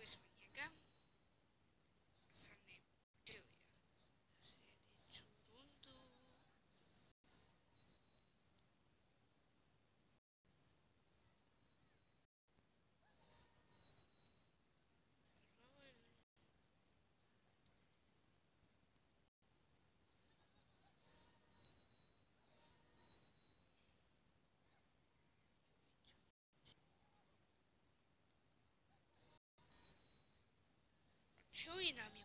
Who's 쇼이나미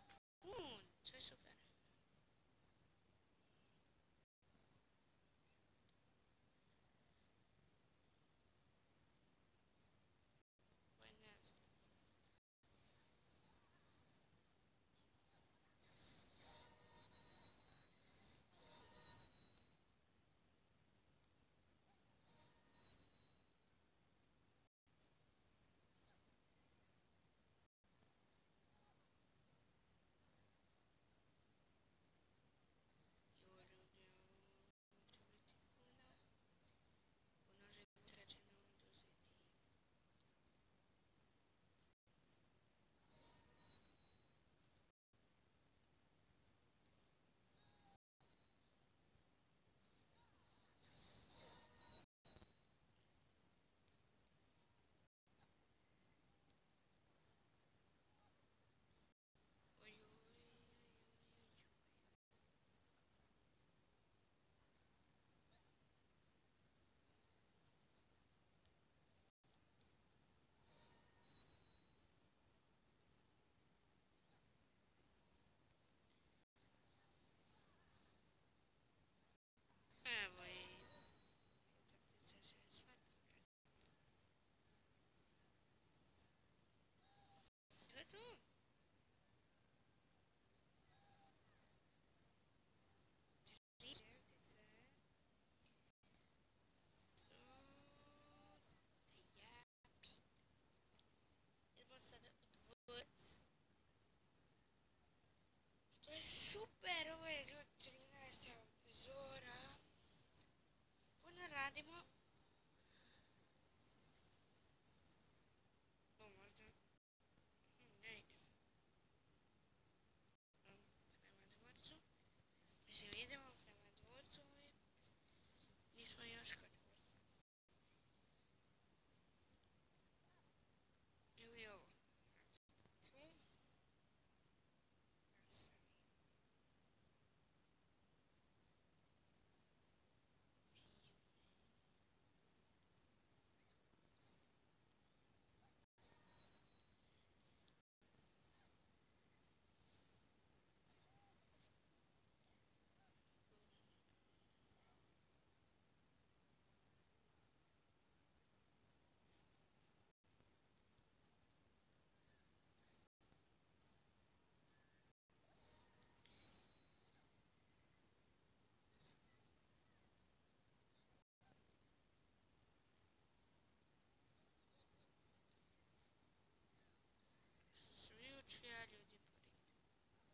sad ću ja ljudi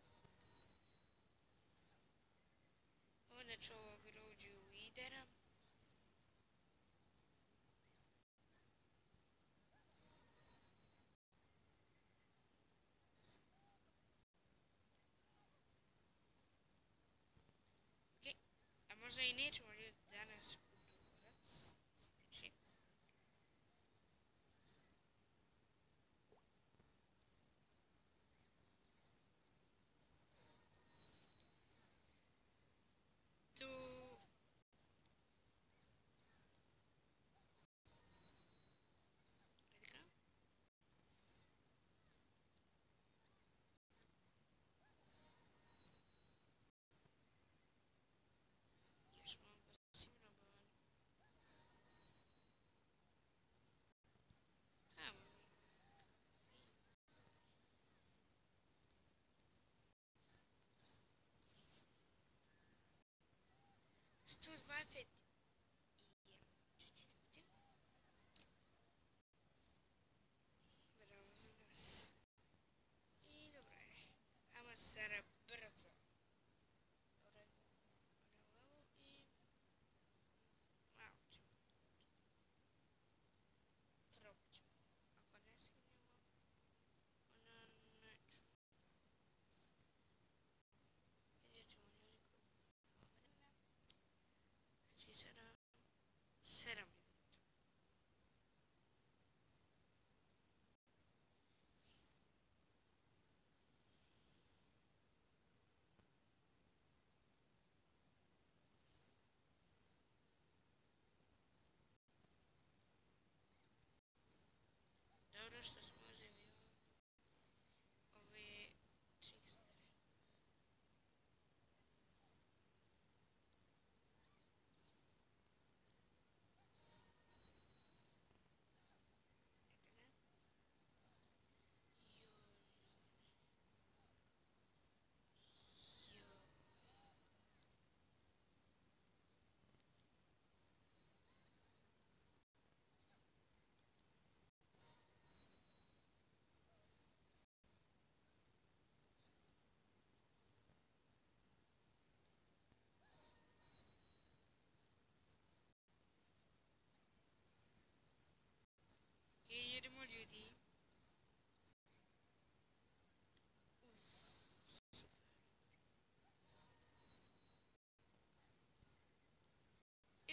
podignuti. Onda ću ovog lidera. stood rigid,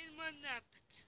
in my.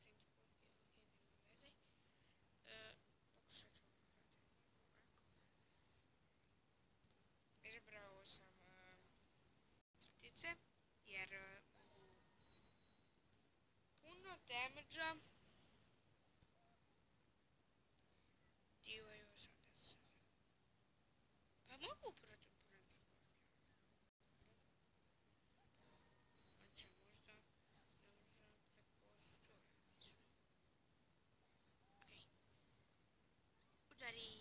Sorry.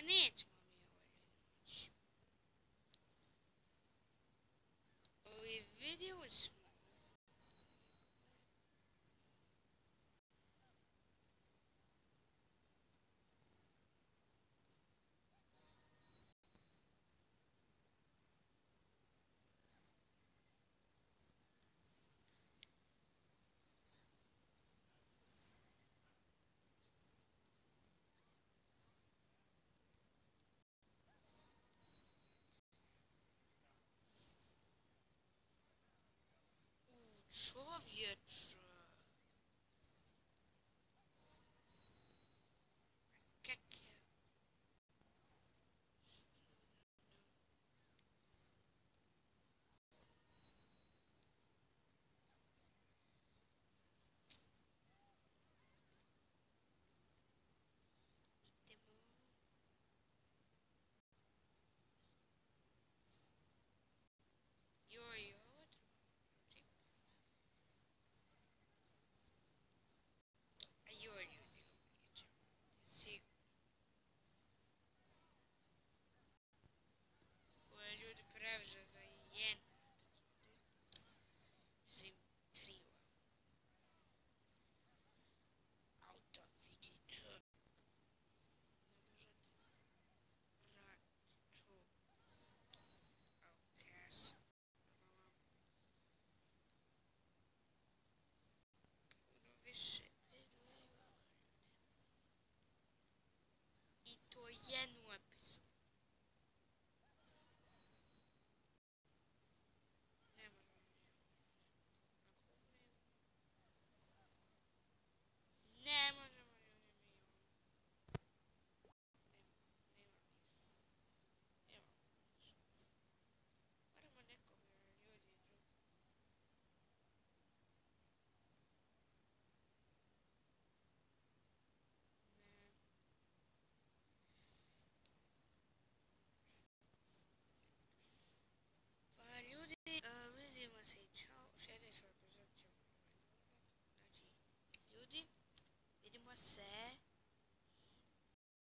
Manete,